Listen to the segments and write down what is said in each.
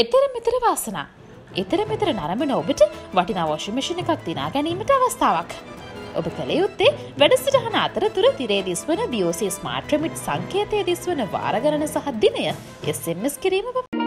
එතර මෙතර වාසනා. එතර මෙතර නරඹන ඔබට වටිනා වශමිෂණ එකක් දිනා ගැනීමට අවස්ථාවක්. ඔබ කළ යුත්තේ වැඩසිටහන අතරතුර තිරේ දිස්වන බියෝසි ස්මාර්ට්‍රමිට් සංකේතය දිස්වන වාරගරන සහ දිනය එස්MS කිරීම ආයුබෝවන්.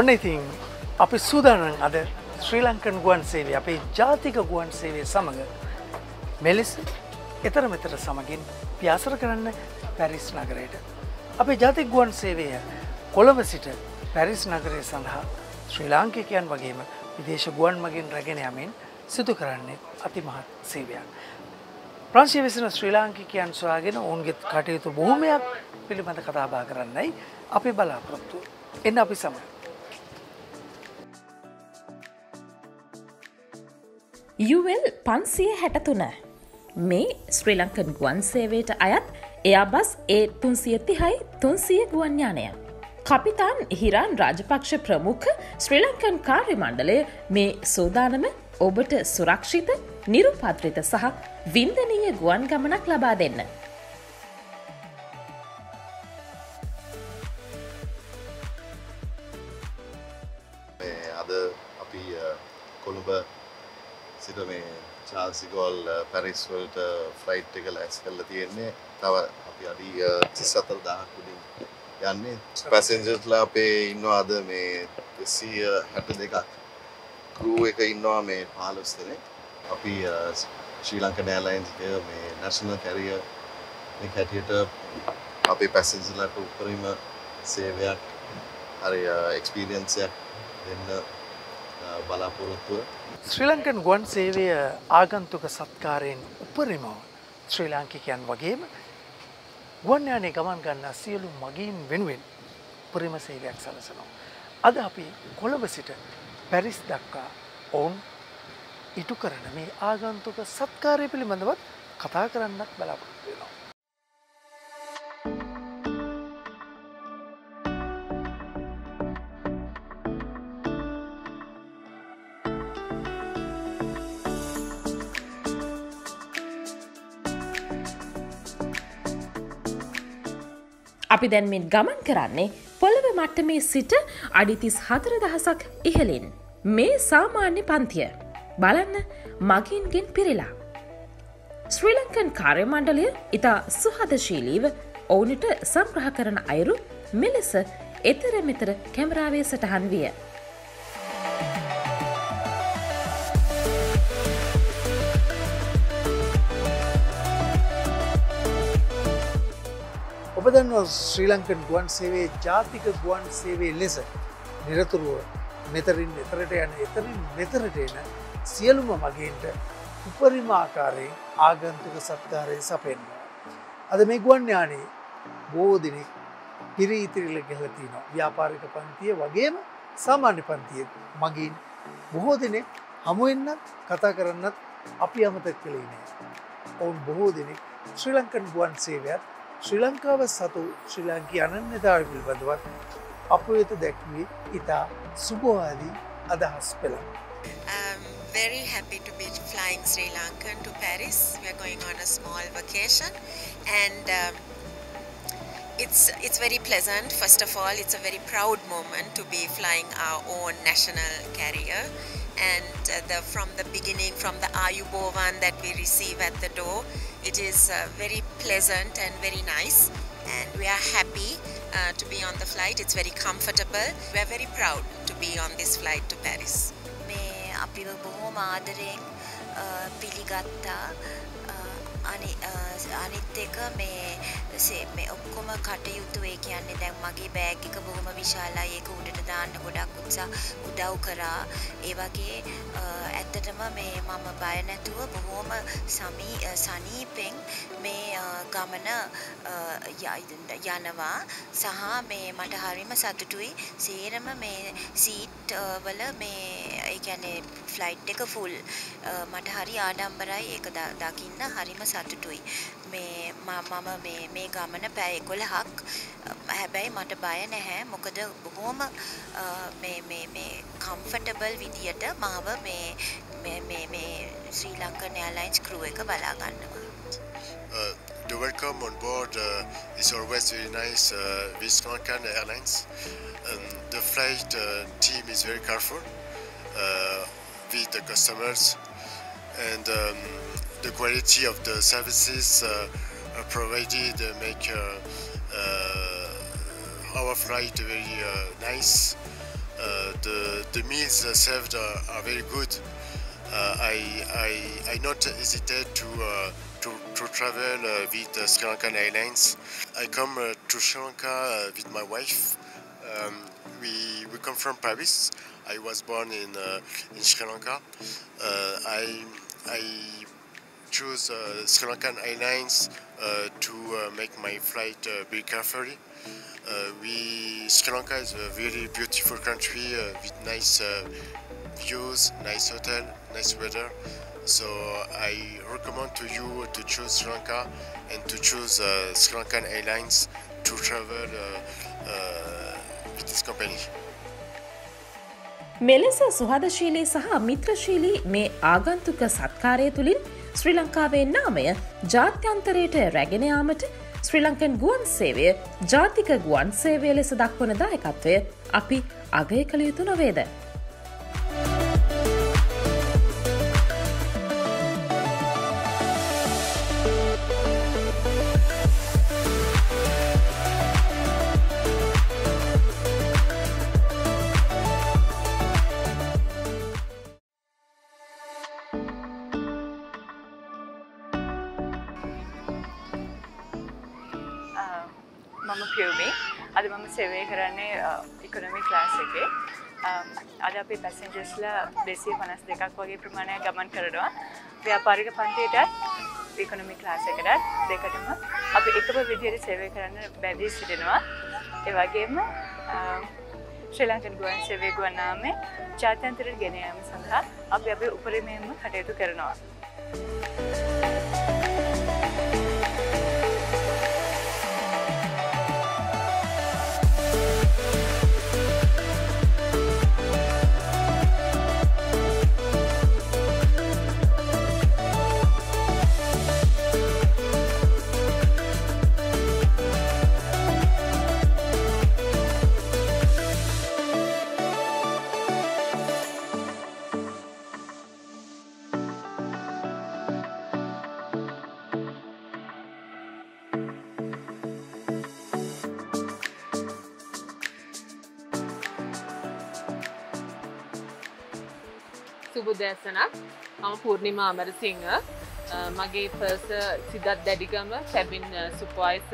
ඔන්න ඉතින් අපි සූදානන් අද ශ්‍රී ලංකන් ගුවන් සේවේ අපේ ජාතික ගුවන් සේවේ සමඟ මෙලෙස එතර මෙතර සමගින් ප්‍යාසර කරන්න පැරිස් නගරයට. අපේ ජාතික ගුවන් සේවය කොළඹ සිට පැරිස් නගරය සඳහා ශ්‍රී ලාංකිකයන් වගේම විදේශ ගුවන් මගින් රැගෙන යමින් සිදු කරන්නේ අතිමහත් සේවයක්. ප්‍රංශය වෙසෙන ශ්‍රී ලාංකිකයන් සොයාගෙන ඔවුන්ගේ කටයුතු බොහොමයක් පිළිබඳ කතාබා කරන්නයි අපි බලාපොරොත්තු එන්න අපි සමඟ. UL පන්සිය හැටතුන මේ ශ්‍රී ලංකන් ගුවන් සේවයට අයත් එයාබස් ඒ තුන්සියති හයි තුන්සිය ගුවන්ඥානය. කපිතාන් හිරාන් රාජපක්ෂ ප්‍රමුඛ ශ්‍රී ලංකන් කාර්ය මණ්ඩලය මේ සෝදානම ඔබට සුරක්ෂිත නිරුපත්‍රිත සහ වින්දනීය ගුවන් ගමනක් ලබා දෙන්න. සිට මේ චාල්සිගෝල් පැරිස්වල්ට ෆ්ලයිට් එක ලැස් කරලා තියෙන්නේ. තව අපි අඩි uh, තිස් අතර දහක් උඩින් යන්නේ. පැසෙන්ජර්ස්ලා අපේ ඉන්නවා අද මේ දෙසීය හැට දෙකක් කරූ එක ඉන්නවා මේ පාලොස් දෙනෙක්. අපි uh, ශ්‍රී ලංකන ඇලයින්ස් මේ නැශනල් කැරිය හැටියට අපේ පැසෙන්ජර්ලට උපරිම සේවයක් හරි uh, එක්ස්පීරියන්සයක් දෙන්න බලාපොරොත්තුව ශ්‍රී ලංකන් ගුවන් සේවය ආගන්තුක සත්කාරයෙන් උපරිම ශ්‍රී ලාංකිකයන් වගේම ගුවන්යානේ ගමන් ගන්න සියලු මගීන් වෙනුවෙන් උපරිම සේවයක් සලසනවා. අද අපි කොළඹ සිට පැරිස් දක්වා ඔවුන් ඉටු කරන මේ ආගන්තුක සත්කාරය පිළිබඳවත් කතා කරන්නත් බලාපොරොත්තු වෙනවා. අපි දැන්මින් ගමන් කරන්නේ පොළව මට්ටමේ සිට අඩිතිස් හතර දහසක් ඉහලින්. මේ සාමාන්‍ය පන්තිය. බලන්න මගින්ගෙන් පිරිලා. ශ්‍රී ලංකන් කාර්යමණ්ඩලය ඉතා සුහදශීලීව ඔවුනට සංග්‍රහ කරන අයුරු මෙලෙස එතර මෙතර කැමරාවේ සටහන් විය. ඔබ දන්නවා ශ්‍රී ලංකන් ගුවන් සේවේ ජාතික ගුවන් සේවේ ලෙස නිරතුරුව මෙතරින් එතරට යන එතරින් මෙතරට එන සියලුම මගේන්ට උපරිමාකාරයෙන් ආගන්තුක සත්කාරය සපෙන්වා. අද මේ ගුවන් යානේ බෝධනෙක් පිරි ඉතිරිල ගෙහලතිනවා ව්‍යාපාරික පන්තිය වගේම සාමාන්‍ය පන්තිය මගින් බොහෝ දෙනෙක් හමුවෙන්නත් කතා කරන්නත් අපි අමතක් කළේ නෑ. ඔවුන් බොහෝ දෙනෙක් ශ්‍රී ලංකන් ගුවන් සේවයක් ශ්‍රී ලංකාව සතු ශ්‍රී ලංකී අනන්‍යතාව පිළිබඳවත් අප වෙත දැක්වේ ඉතා සුබෝවාදී අදහස් පෙළ. I'm very happy to be flying Sri Lankan to Paris. We are going on a small vacation and um, it's it's very pleasant. First of all, it's a very proud moment to be flying our own national carrier. And uh, the, from the beginning, from the Ayubovan that we receive at the door, it is uh, very pleasant and very nice. And we are happy uh, to be on the flight. It's very comfortable. We are very proud to be on this flight to Paris. මේ අපිව බොහෝම ආදරයෙන් පිළිගත්තා අනි අනිත් එක මේ සේ මේ ඔක්කොම කටයුතු ඒ කියන්නේ දැන් මගේ බෑග් එක බොහොම විශාලයි. ඒක උඩට දාන්න ගොඩක් උත්සාහ උදව් කරා. ඒ වගේ ඇත්තටම මේ මම බය නැතුව බොහොම සමී සනීපෙන් මේ ගමන යනවා. සහ මේ මට හරිම සතුටුයි. සේරම මේ සීට් වල මේ ඒ කියන්නේ ෆ්ලයිට් එක ෆුල් මට හරි ආඩම්බරයි ඒක දකින්න. හරිම සතුටුයි. මේ මම මේ මේ ගමන පැය එකොළහක් හැබැයි මට බය නැහැ. මොකද බොහෝම මේ මේ මේ කම්ෆටබල් විදියට මාව මේ මේ මේ ශ්‍රී ලංකන් එයාලයින්ස් ක්‍රූ එක බලා ගන්නවා. Uh, the welcome on board uh, is always very nice uh, with Sri Airlines. Um, the flight uh, team is very careful uh, with the customers and um, the quality of the services uh, provided make uh, uh, our flight very nice. the, the meals served are very good. I, I, I not hesitate to to, travel uh, with uh, Sri Lankan Airlines. I come uh, to Sri Lanka with my wife. Um, we, we come from Paris. I was born in, in Sri Lanka. I, I choose uh, Sri Lankan Airlines uh, to uh, make my flight very carefully. we Sri Lanka is a very beautiful country with nice views, nice hotel, nice weather. So I recommend to you to choose Sri Lanka and to choose uh, Sri Lankan Airlines to travel uh, uh, with this company. මෙලෙස සුහදශීලී සහ මිත්‍රශීලී මේ ආගන්තුක සත්කාරය තුළින් ශ්‍රී ලංකාවේ නාමය ජාත්‍යන්තරයට රැගෙනයාමට ශ්‍රී Lankan ගුවන් සේවය ජාතික ගුවන් සේවය ලෙස දක්වන දායකත්වය අපි අගය කළ යුතු නොවේද. අද මම සෙවේ කරන්නේ ඉකොනොමි ක්ලාස් එකේ. අද අපි පැසෙන්ජස්ලා දෙසිය පනස් දෙකක් වගේ ප්‍රමාණයක් ගමන් කරනවා. ව්‍යාපාරික පන්තියටත් ඉකොනොමි ක්ලාස් එකට දෙකටම අපි එකම විදිහට සේවය කරන්න බැදී සිටිනවා. ඒ වගේම ශ්‍රී ලංකන් ගුවන් සේවය ගුවන් නාමේ ජාත්‍යන්තරයට ගෙන යාම සඳහා අපි අපේ උපරිමයෙන්ම කටයුතු කරනවා. සුබුදෑසනක් මම පූර්ණිමා අමරසිංහ. මගේ පර්ස සිදත් දැඩිගම කැබින් සුපයිස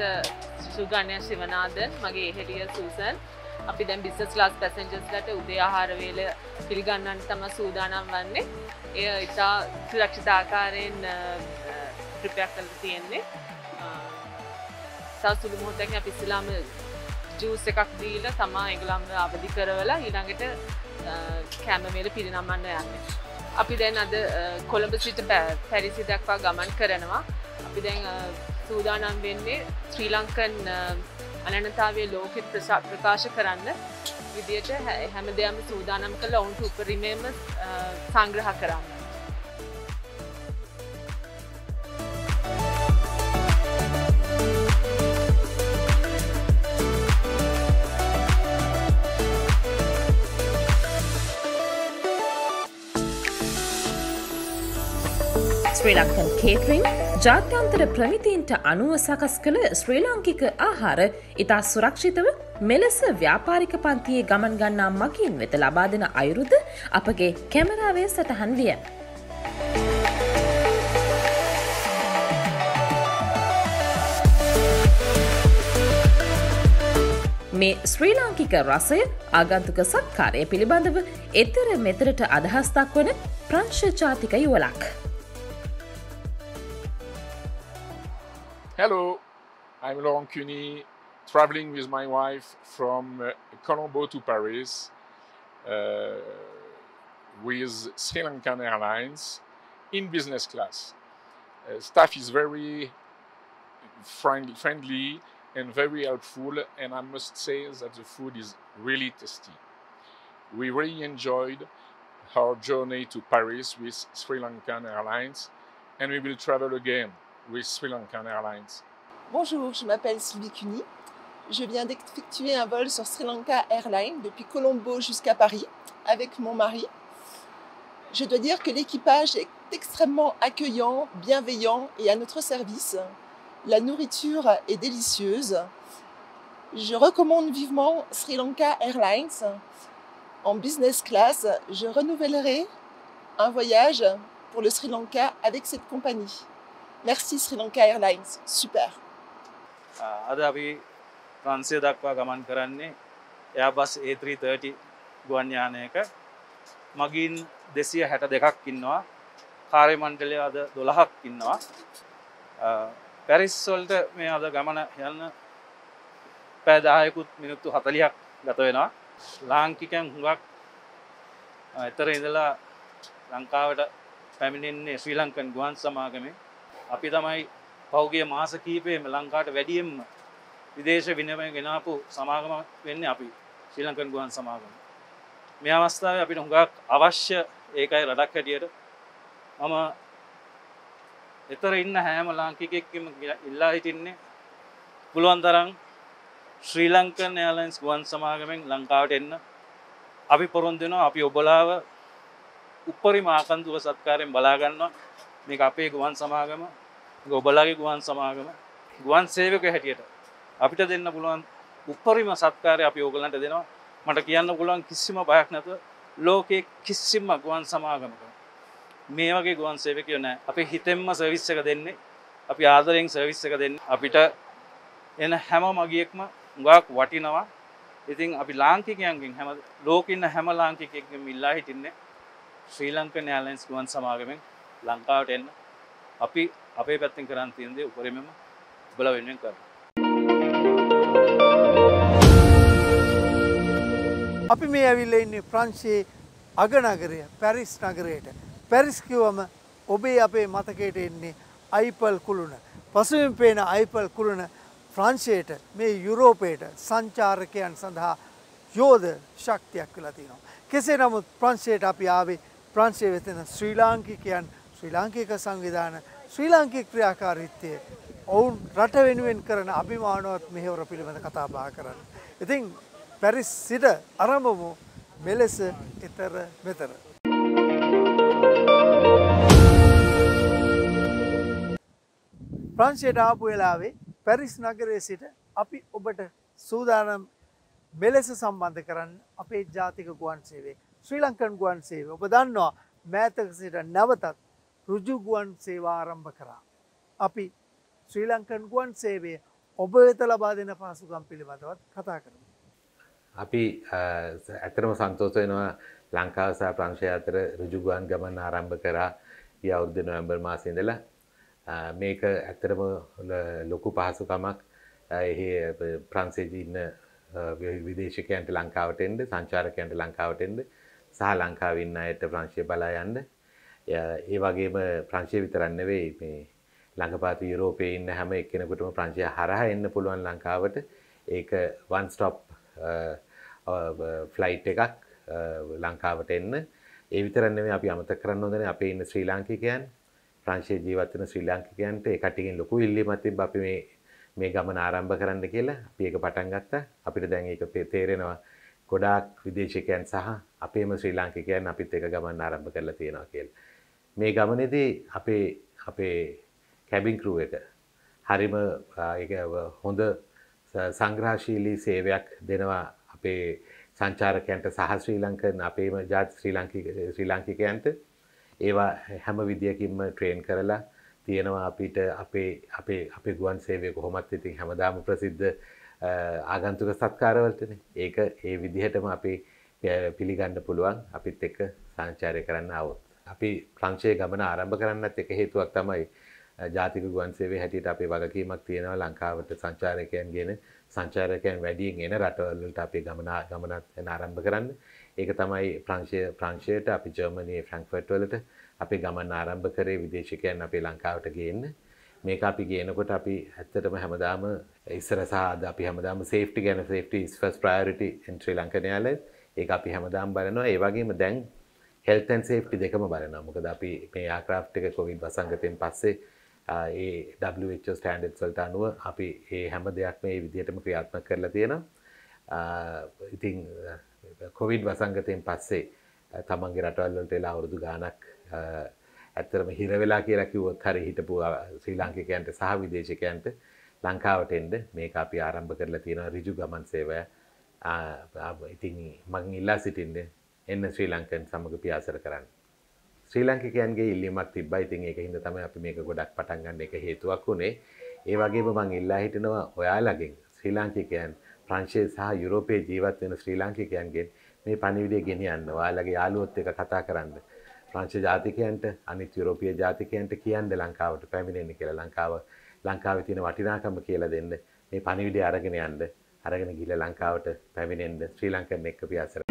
සුගණය ශිවනාදන් මගේ එහෙටිය සූසන්. අපි දැන් බිස්සස් ලාස් පැසෙන්ජස්ලට උදේ ආහාරවේල පිළිගන්නන්න තම සූදානම් වන්නේ. එය ඉතා සුරක්ෂිතාකාරයෙන් ප්‍රපයක් කල තියෙන්නේ. තව සුළු මොහොතක අපිස්ලාම ජූස් එකක් දීල තමා එගලම්ම අවධි කරවලා ඊළඟට කෑමමේල පිරිනම්මන්න යන්න. අපි දැන් අද කොළඹ සිට පැරිසි දක්වා ගමන් කරනවා. අපි දැන් සූදානම් වෙන්නේ ශ්‍රී ලංකන් අනනතාවේ ලෝකෙත් ප්‍රකාශ කරන්න විදියට හැම දෙයම සූදානම් කළ ඔවුන්ට උපරිමේම සංග්‍රහ කරන්න. ශ්‍රී ලංකන් කේටරින් ජාත්‍යන්තර ප්‍රමිතීන්ට අනුව සකස් කළ ශ්‍රී ලාංකික ආහාර ඉතා සුරක්ෂිතව මෙලෙස ව්‍යාපාරික පන්තියේ ගමන් ගන්නා මකින් වෙත ලබා දෙන අයුරුද අපගේ කැමරාවේ සටහන් විය. මේ ශ්‍රී ලාංකික රසය ආගන්තුක සත්කාරය පිළිබඳව එතර මෙතරට අදහස්තක් වන ප්‍රංශ ජාතික යුවලක්. Hello, I'm Laurent Cuny, traveling with my wife from uh, Colombo to Paris uh, with Sri Lankan Airlines in business class. Uh, staff is very friendly, friendly and very helpful, and I must say that the food is really tasty. We really enjoyed our journey to Paris with Sri Lankan Airlines, and we will travel again with Sri Lankan Airlines. Bonjour, je m'appelle Sylvie Cuny. Je viens d'effectuer un vol sur Sri Lanka Airlines depuis Colombo jusqu'à Paris avec mon mari. Je dois dire que l'équipage est extrêmement accueillant, bienveillant et à notre service. La nourriture est délicieuse. Je recommande vivement Sri Lanka Airlines. En business class, je renouvellerai un voyage pour le Sri Lanka avec cette compagnie. Merci Sri Lanka Airlines. Super. Uh, අද අපි ප්‍රන්සිය දක්වා ගමන් කරන්නේ එයාබස් A330 ගුවන් යානයක. මගින් දෙසිය හැට දෙකක් ඉන්නවා. කාරය මණ්ඩලය අද දොළහක් ඉන්නවා. Uh, පැරිස්වල්ට මේ අද ගමන යන්න පෑදායකුත් මිනිත්තු හතලියක් ගත වෙනවා. ලාංකිකැන් හුඟක් uh, එතර ඉඳලා ලංකාවට පැමිණෙන්නේ ශ්‍රී ලංකන් ගුවන් සමාගමේ. අපි තමයි පෞගේ මාස කීපයම ලංකාට වැඩියෙන්ම විදේශ විනමය ගෙනාපු සමාගම වෙන්න අපි ශ්‍රී ලංකන් ගුවන් සමාගම. මේ අවස්ථාව අපිට හුඟක් අවශ්‍ය ඒකයි රටක් හැටියට මම එතර ඉන්න හෑම ලාංකිකෙක්ම ඉල්ලා හිටින්නේ පුළුවන් තරම් ශ්‍රී ලංකන් එයාලයින්ස් ගුවන් සමාගමෙන් ලංකාවට එන්න. අපි පොරොන්දනවා අපි ඔබලාව උපරිම ආකන්තුව සත්කාරයෙන් බලාගන්නවා මේ අපේ ගුවන් සමාගම ඔබලාගේ ගුවන් සමාගම. ගුවන් සේවක හැටියට අපිට දෙන්න පුළුවන් උපරිම සත්කාරය අපි ඕගලන්ට දෙනවා. මට කියන්න පුළුවන් කිසිම බයක් නැතුව ලෝකයේ කිසිම ගුවන් සමාගමක මේ වගේ ගුවන් සේවකයෝ නෑ අපි හිතෙන්ම සර්විස් එක දෙන්නේ අපි ආදරෙන් සර්විස් එක දෙන්න. අපිට එන හැම මගියෙක්ම උගක් වටිනවා. ඉතින් අපි ලාංකිකයන්ගෙන් හැම ලෝකඉන්න හැම ලාංකිකෙක්ගෙන් ඉල්ලා හිටින්නේ ශ්‍රී ලංකන් යාලයින්ස් ගුවන් සමාගමෙන්. ලංකාවට එන්න අපි අපේ පැත්තිෙන් කරන්න තියන්දේ උපරමම බල වෙනුවෙන් කර අපි මේ ඇවිල්ල ඉන්නේ ප්‍රංශයේ අගනගරය පැරිස් නගරයට. පැරිස්කිවම ඔබේ අපේ මතකයට එන්නේ අයිපල් කුළුණ. පසුවෙන් පේන අයිපල් කුළුණ ප්‍රංශයට මේ යුරෝපයට සංචාරකයන් සඳහා යෝධ ශක්තියක් වෙලා තියෙනවා. කෙසේ නමුත් ප්‍රංශයට අපි ආවේ ප්‍රංශය වෙතෙන ශ්‍රී ලාංකිකයන් ශ්‍රී ලාංකික සංවිධාන ශ්‍රී ලාංකික ක්‍රියාකාරීත්වය ඔවුන් රට වෙනුවෙන් කරන අභිමානවත් මෙහෙවර පිළිබඳ කතා බහ කරන්න. ඉතින් පැරිස් සිට අරඹමු මෙලෙස එතර මෙතර. ප්‍රංශයට ආපු වෙලාවේ පැරිස් නගරයේ සිට අපි ඔබට සූදානම් මෙලෙස සම්බන්ධ කරන්න අපේ ජාතික ගුවන් සේවේ ශ්‍රී ලංකන් ගුවන් සේව ඔබ දන්නවා මෑතක සිට නැවතත් රුජු ගුවන් සේවා ආරම්භ කරා. අපි ශ්‍රී ලංකන් ගුවන් සේවය ඔබ වෙත ලබා දෙන පහසුකම් පිළිබඳවත් කතා කරමු. අපි ඇතරම සන්තෝෂ වෙනවා ලංකාව සහ ප්‍රංශය අතර රුජුගුවන් ගමන් ආරම්භ කරා ගිය අවුරුදු නොවැම්බර් මාසේ ඉඳලා මේක ඇත්තටම ලොකු පහසුකමක් එහි ප්‍රංශයේ ඉන්න විදේශකයන්ට ලංකාවට එන්න සංචාරකයන්ට ලංකාවට එන්න සහ ලංකාවේ ඉන්න අයට ප්‍රංශය බලා යන්න ඒ වගේම ප්‍රංශය විතරක් නෙවෙයි මේ ළඟපාත යුරෝපයේ ඉන්න හැම එක්කෙනෙකුටම ප්‍රංශය හරහා එන්න පුළුවන් ලංකාවට. ඒක වන් ස්ටොප් ෆ්ලයිට් එකක් ලංකාවට එන්න. ඒ විතරක් නෙවෙයි අපි අමතක කරන්න ඕනේ අපේ ඉන්න ශ්‍රී ලාංකිකයන්. ප්‍රංශයේ ජීවත් වෙන ශ්‍රී ලාංකිකයන්ට ඒ කට්ටියකින් ලොකු ඉල්ලීමක් තිබ්බ අපි මේ මේ ගමන ආරම්භ කරන්න කියලා. අපි ඒක පටන් ගත්තා. අපිට දැන් ඒක තේරෙනවා. ගොඩාක් විදේශිකයන් සහ අපේම ශ්‍රී ලාංකිකයන් අපිත් එක ගමන් ආරම්භ කරලා තියෙනවා කියලා. මේ ගමනේදී අපේ අපේ කැබින් ක්‍රූ එක හරිම හොඳ සංග්‍රහශීලී සේවයක් දෙනවා අපේ සංචාරකයන්ට සහ ශ්‍රී ලංකන් අපේම ජාති ශ්‍රී ලංකික ශ්‍රී ලාංකිකයන්ට. ඒවා හැම විදියකින්ම ට්‍රේන් කරලා තියෙනවා අපිට අපේ අපේ අපේ ගුවන් සේවය කොහොමත් ඉතින් හැමදාම ප්‍රසිද්ධ ආගන්තුක සත්කාරවලටන. ඒක ඒ විදිහටම අපි පිළිගන්න පුළුවන්. අපිත් එක්ක සංචාරය කරන්න අවුත්. අපි ප්‍රංශය ගමන ආරම්භ කරන්නත් එක හේතුවක් තමයි ජාතික ගුවන්සේවේ හැටියට අපේ වගකීමක් තියෙනවා. ලංකාවට සංචාරකයන් ගෙන සංචාරකයන් වැඩියෙන් එන රටවල්ලට අපේ ගමන ගමනත් එන ආරම්භ කරන්න. ඒක තමයි ප්‍රංශය ප්‍රංශයට අපි ජර්මනයේ ෆ්‍රංක්ෆර්ට් වලට අපි ගමන් ආරම්භ කරේ විදේශිකයන් අපේ ලංකාවට ගේන්න. මේක අපි ගේනකොට අපි ඇත්තටම හැමදාම ඉස්සර සහ අද අපි හැමදාම සේෆ්ටි ගැන safety is first priority in Sri Lankan Airlines ඒක අපි හැමදාම බලනවා. ඒ වගේම දැන් health and safety දෙකම බලනවා මොකද අපි මේ aircraft එක covid වසංගතයෙන් පස්සේ ඒ WHO ස්ටෑන්ඩඩ්ස් වලට අනුව අපි ඒ හැම දෙයක් මේ විදිහටම ක්‍රියාත්මක කරලා තියෙනවා. ඉතින් කොවිඩ් වසංගතයෙන් පස්සේ තමන්ගේ රටවල් වලට එලා අවුරුදු ගාණක් ඇත්තටම හිර වෙලා කියලා කිව්වොත් හරි හිටපු ශ්‍රී ලාංකිකයන්ට සහ විදේශිකයන්ට ලංකාවට එන්න මේක අපි ආරම්භ කරලා තියෙනවා ඍජු ගමන් සේවය. ඉතින් මම ඉල්ලා සිටින්නේ එන්න ශ්‍රී ලංකන් සමග පියාසර කරන්න. ශ්‍රී ලංකිකයන්ගේ ඉල්ලීමක් තිබ්බයි ඉතින් ඒක හින්දා තමයි අපි මේක ගොඩක් පටන් ගන්න එක හේතුවක් උනේ. ඒ වගේම මම ඉල්ලා හිටිනවා ඔයාලගෙන් ශ්‍රී ලාංකිකයන් ප්‍රංශයේ සහ යුරෝපයේ ජීවත් වෙන ශ්‍රී ලාංකිකයන්ගෙන් මේ පණිවිඩය ගෙනියන්න. ඔයාලගේ යාළුවොත් එක්ක කතා කරන්න. ප්‍රංශ ජාතිකයන්ට අනිත් යුරෝපීය ජාතිකයන්ට කියන්න ලංකාවට පැමිණෙන්න කියලා. ලංකාව ලංකාවේ තියෙන වටිනාකම කියලා දෙන්න. මේ පණිවිඩය අරගෙන යන්න. අරගෙන ගිහිල්ලා ලංකාවට පැමිණෙන්න ශ්‍රී ලංකන් එක්ක පියාසර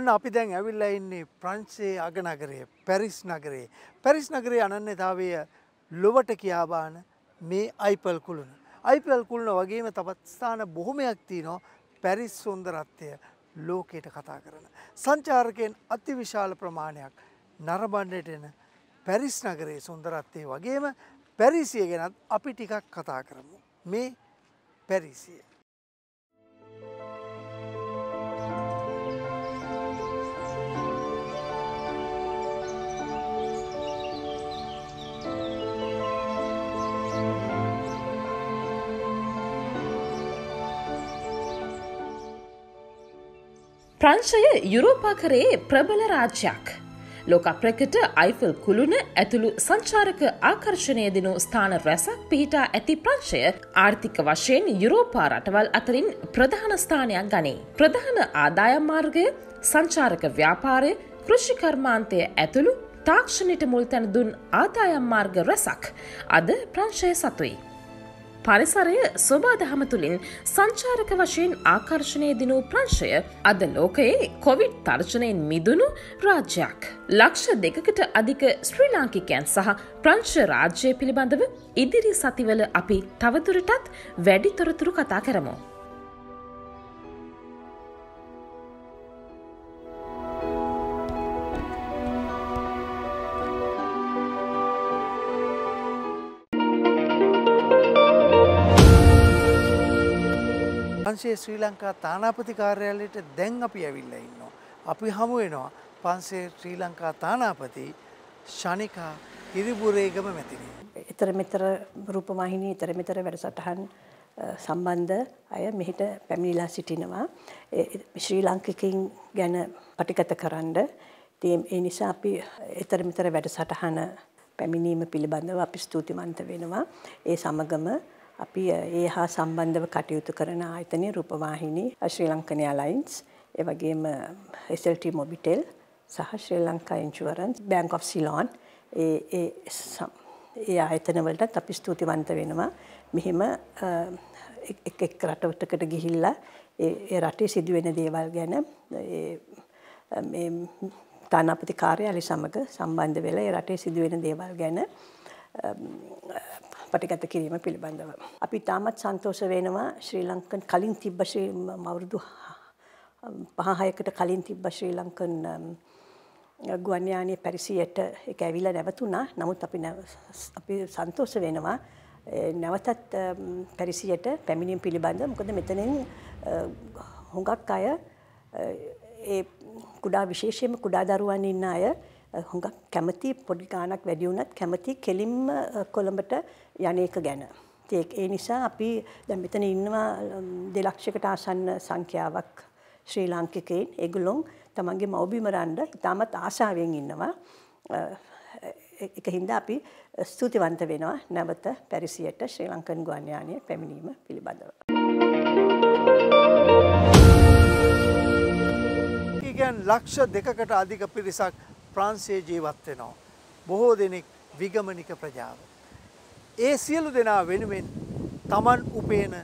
ඔන්න අපි දැන් ඇවිල්ලා ඉන්නේ ප්‍රංශයේ අගනගරය පැරිස් නගරේ. පැරිස් නගරේ අනන්‍යතාවය ලොවට කියාබාන මේ අයිපල් කුළුණ. අයිපල් කුළුණ වගේම තවත් ස්ථාන බොහොමයක් තියෙනවා පැරිස් සුන්දරත්වය ලෝකයට කතා කරන. සංචාරකයෙන් අතිවිශාල ප්‍රමාණයක් නරබණ්ඩට එන පැරිස් නගරේ සුන්දරත්වය වගේම පැරිසිය ගැනත් අපි ටිකක් කතා කරමු. මේ පැරිසිය. ප්‍රංශය යුරෝපාකරයේ ප්‍රබල රාජ්‍යයක්. ලෝක ප්‍රකට අයිෆල් කුළුණ ඇතුළු සංචාරක ආකර්ශණය දෙනු ස්ථාන රැසක් පිහිටා ඇති ප්‍රංශය ආර්ථික වශයෙන් යුරෝපා රටවල් අතරින් ප්‍රධාන ස්ථානයක් ගනේ. ප්‍රධාන ආදායම් මාර්ගය සංචාරක ව්‍යාපාරය කෘෂිකර්මාන්තය ඇතුළු තාක්ෂණයට මුල් තැන දුන් ආදායම් මාර්ග රැසක් අද ප්‍රංශය සතුයි. පරිසරය ස්වබාදහම තුළින් සංචාරක වශයෙන් ආකර්ශණය දිනූ ප්‍රංශය අද ලෝකයේ කොවිඩ් තර්ජනයෙන් මිදුණු රාජ්‍යයක්. ලක්ෂ දෙකකට අධික ශ්‍රී ලාංකිකයන් සහ ප්‍රංශ රාජ්‍යය පිළිබඳව ඉදිරි සතිවල අපි තවදුරටත් වැඩි තොරතුරු කතා කරමු. පන්සේ ශ්‍රී ලංකා තානාපති කාර්යාලයට දැන් අපි ඇවිල්ල ඉන්නවා. අපි හමු වෙනවා පන්සේ ශ්‍රී ලංකා තානාපති ෂනිකා හිරිබුරේගම මැතිනී. එතර මෙතර රූපවාහිනී එතර මෙතර වැඩසටහන් සම්බන්ධ අය මෙහිට පැමිණිලා සිටිනවා. ශ්‍රී ලංකිකින් ගැන පටිගත කරන්න. ඒ නිසා අපි එතර මෙතර වැඩසටහන පැමිණීම පිළිබඳව අපි ස්තුතිමන්ත වෙනවා. ඒ සමගම අපි ඒ හා සම්බන්ධව කටයුතු කරන ආයතනය රූපවාහිනී ශ්‍රී ලංකන ලයින්ස් එවගේම SLT මොබිටෙල් සහ Sri Lanka insurance bank of Ceylon ඒ ඒ ආයතනවලටත් අපි ස්තුතිවන්ත වෙනවා. මෙහෙම එක් එක් රටවටකට ගිහිල්ලා ඒ රටේ සිදුවෙන දේවල් ගැන තානාපති කාර්යාලය සමග සම්බන්ධ වෙලා ඒ රටේ සිදුවෙන දේවල් ගැන පටිගත කිරීම පිළිබඳව. අපි තාමත් සන්තෝෂ වෙනවා ශ්‍රී ලංකන් කලින් තිබ්බ ශ්‍රී මවුරුදු පහහයකට කලින් තිබ්බ ශ්‍රී ලංකන් ගුවන්යානය පැරිසියට එක ඇවිල්ලා නැවතුණා. නමුත් අපි අපි සන්තෝෂ වෙනවා නැවතත් පැරිසියට පැමිණීම් පිළිබඳ මොකද මෙතනින් හුඟක් අය ඒ කුඩා විශේෂයෙන්ම කුඩා දරුවන් ඉන්න අය හුඟක් කැමති පොඩි ගාණක් වැඩි වුණත් කැමති කෙලින්ම කොළඹට යන්නේක ගැන. ඒ නිසා අපි දැන් මෙතන ඉන්නවා දෙලක්ෂයකට ආසන්න සංඛ්‍යාවක් ශ්‍රී ලාංකිකයින් ඒගොල්ලොන් තමන්ගේ මව්බිම රණ්ඩ ඉතාමත් ආශාවෙන් ඉන්නවා. එක හින්දා අපි ස්තුතිවන්ත වෙනවා නැවත පැරිසියට ශ්‍රී ලංකන් ගුවන්යානය පැමිණීම පිළිබඳව. ඒකන් ලක්ෂ දෙකකට අධික පිරිසක් ප්‍රංශයේ ජීවත් වෙනවා. බොහෝ දෙනෙක් විගමනික ප්‍රජාව. ඒ සියලු දෙනා වෙනුවෙන් තමන් උපේන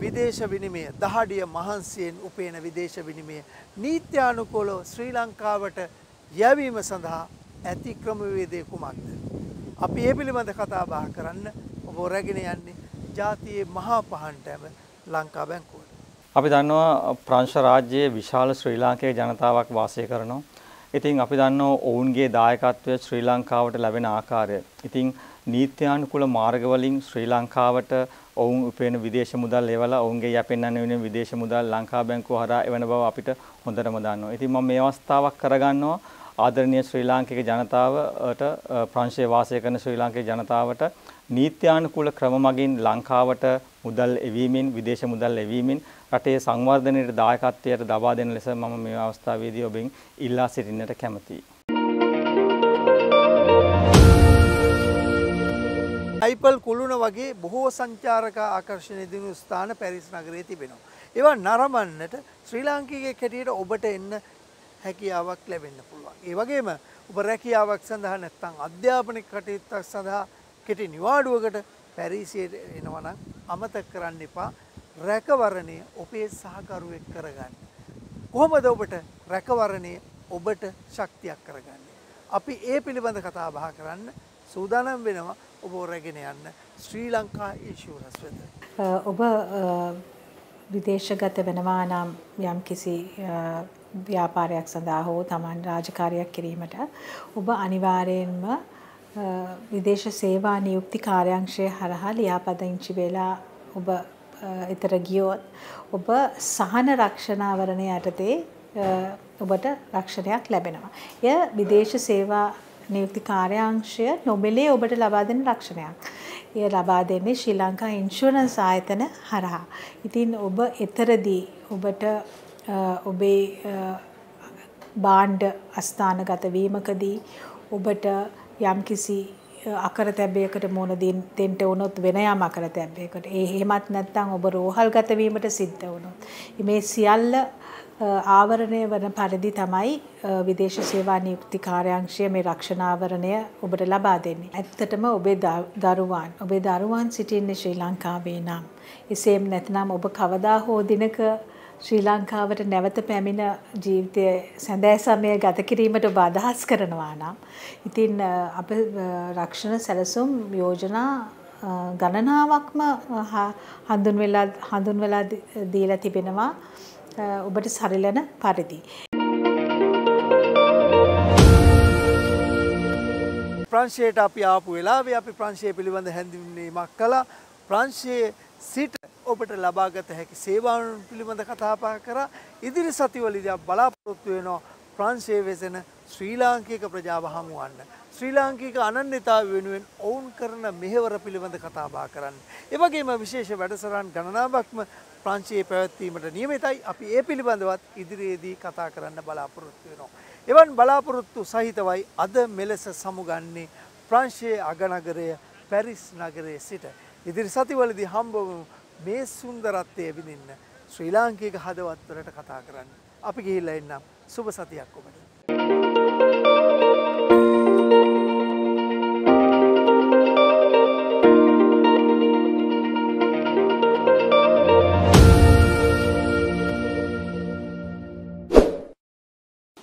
විදේශ විනිමය දහඩිය මහන්සියෙන් උපේන විදේශ විනිමය නීත්‍යානුකූලව ශ්‍රී ලංකාවට යැවීම සඳහා ඇති ක්‍රමවේදය කුමක්ද. අපි ඒ පිළිබඳ කතා බහ කරන්න ඔබ රැගෙන යන්නේ ජාතියේ මහා පහන්ටෑම ලංකා බැංකුවට. අපි දන්නවා ප්‍රංශ රාජ්‍යයේ විශාල ශ්‍රී ලාංකේය ජනතාවක් වාසය කරනවා. ඉතින් අපි දන්නවා ඔවුන්ගේ දායකත්වය ශ්‍රී ලංකාවට ලැබෙන ආකාරය. ඉතින් නීත්‍යානුකූල මාර්ගවලින් ශ්‍රී ලංකාවට ඔවුන් උපයන විදේශ මුදල් එවලා ඔවුන්ගේ යැපෙන්නන වෙන විදේශ මුදල් ලංකා බැංකුව හරහා එවන බව අපිට හොඳටම දන්නවා. ඉතින් මම මේ අවස්ථාවක් කරගන්නවා ආදරණීය ශ්‍රී ලාංකික ජනතාවට ප්‍රංශයේ වාසය කරන ශ්‍රී ලාංකික ජනතාවට නීත්‍යානුකූල ක්‍රම මගින් ලංකාවට මුදල් එවීමෙන් විදේශ මුදල් එවීමෙන් රටේ සංවර්ධනයට දායකත්වයට දබා දෙන ලෙස මම මේ අවස්ථාවේදී ඔබෙන් ඉල්ලා සිටින්නට කැමතියි. අයිපල් කුළුණ වගේ බොහෝ සංචාරක ආකර්ශණය දිනු ස්ථාන පැරිස් නගරයේ තිබෙනවා. ඒවා නරඹන්නට ශ්‍රී ලාංකිකයෙක් හැටියට ඔබට එන්න හැකියාවක් ලැබෙන්න පුළුවන්. ඒ වගේම ඔබ රැකියාවක් සඳහා නැත්නම් අධ්‍යාපනික කටයුත්තක් සඳහා කෙටි නිවාඩුවකට පැරිසියට එනවා නම් අමතක කරන්න එපා. රැකවරණය ඔබේ සහකරුවෙක් කරගන්න. කොහොමද ඔබට රැකවරණය ඔබට ශක්තියක් කරගන්නේ. අපි ඒ පිළිබඳ කතා බහ කරන්න සූදානම් වෙනවා ඔබ රැගෙන යන්න ශ්‍රී ලංකා ඉන්ශූරන්ස් වෙත. ඔබ විදේශගත වෙනවා නම් යම් කිසි ව්‍යාපාරයක් සඳහා හෝ තමන් රාජකාරියක් කිරීමට ඔබ අනිවාර්යෙන්ම විදේශ සේවා නියුක්ති කාර්යාංශය හරහා ලියාපදිංචි වෙලා ඔබ එතර ගියොත් ඔබ සහන රක්ෂණාවරණය යටතේ ඔබට රක්ෂණයක් ලැබෙනවා. එය විදේශ සේවා නියුක්ති කාර්යාංශය නොබෙලේ ඔබට ලබා දෙන රක්ෂණයක්. එය ලබා දෙන්නේ ශ්‍රී ලංකා ඉන්ෂුරන්ස් ආයතන හරහා. ඉතින් ඔබ එතරදී ඔබට ඔබේ බාණ්ඩ අස්ථානගත වීමකදී ඔබට යම්කිසි අකරතැබ්බයකට මුණ දෙන්න වුණොත් වෙන යම් අකරතැබ්බයකට. ඒ එහෙමත් නැත්නම් ඔබ රෝහල්ගත වීමට සිද්ධ වුණොත්. මේ සියල්ල ආවරණය වන පරිදි තමයි විදේශ සේවා නියුක්ති කාර්යාංශය මේ රක්ෂණාවරණය ඔබට ලබා දෙන්නේ. ඇත්තටම ඔබේ දරුවන් ඔබේ දරුවන් සිටින්නේ ශ්‍රී ලංකාවේ නම්. එසේම නැත්නම් ඔබ කවදා හෝ දිනක ශ්‍රී ලංකාවට නැවත පැමිණ ජීවිතය සැඳෑ සමය ගත කිරීමට ඔබ අදහස් කරනවා නම් ඉතින් අප රක්ෂණ සැලසුම් යෝජනා ගණනාවක්ම හඳුන්වෙලා හඳුන්වලා දීලා තිබෙනවා ඔබට සරිලන පරිදි. ප්‍රංශයට අපි ආපු වෙලාවේ අපි ප්‍රංශය පිළිබඳ හැඳින්වීමක් කළා. ප්‍රංශයේ සිට ඔබට ලබාගත හැකි සේවාවන් පිළිබඳ කතාපා කරා. ඉදිරි සතිවලදී අපි බලාපොරොත්තු වෙනවා ප්‍රංශයේ වෙසෙන ශ්‍රී ලාංකික ප්‍රජාව හමුවන්න. ශ්‍රී ලාංකික අනන්‍යතාව වෙනුවෙන් ඔවුන් කරන මෙහෙවර පිළිබඳ කතා බහ කරන්න. ඒ වගේම විශේෂ වැඩසටහන් ගණනාවක්ම ප්‍රංශයේ පැවැත්වීමට නියමිතයි. අපි ඒ පිළිබඳවත් ඉදිරියේදී කතා කරන්න බලාපොරොත්තු වෙනවා. එවන් බලාපොරොත්තු සහිතවයි අද මෙලෙස සමුගන්නේ ප්‍රංශයේ අගනගරය පැරිස් නගරයේ සිට. ඉදිරි සතිවලදී හම්බවමු මේ සුන්දරත්වය විඳින්න ශ්‍රී ලාංකික හදවත්වලට කතා කරන්න. අපි ගිහිල්ලා එන්නම් සුබ සතියක් ඔබට.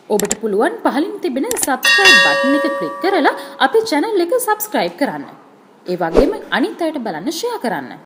ඔබට පුළුවන් පහලින් තිබෙන සබස්ක්‍රයිබ් බටන් එක ක්ලික් කරලා අපේ channel එක සබස්ක්‍රයිබ් කරන්න. ඒ වගේම අනිත් අයට බලන්න ෂෙයා කරන්න.